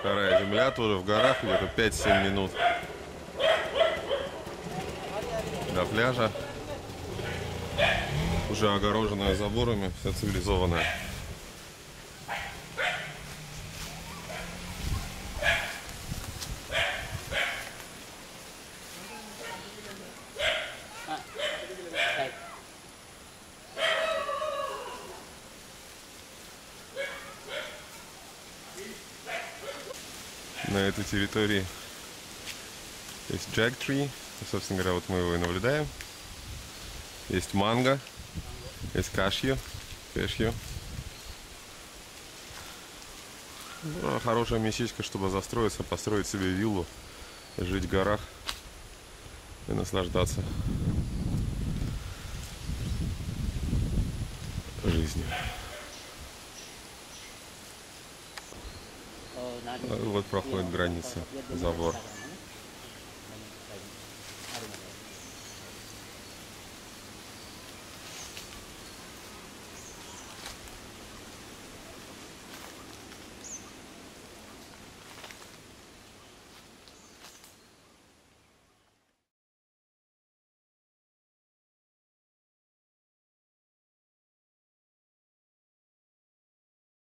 Вторая земля тоже в горах, где-то 5-7 минут до пляжа. Уже огороженная заборами, вся цивилизованная. На этой территории есть Jack Tree. Собственно говоря, вот мы его и наблюдаем. Есть манго, есть кашью, кашью. Ну, хорошее местечко, чтобы застроиться, построить себе виллу, жить в горах и наслаждаться жизнью. Вот проходит граница, забор.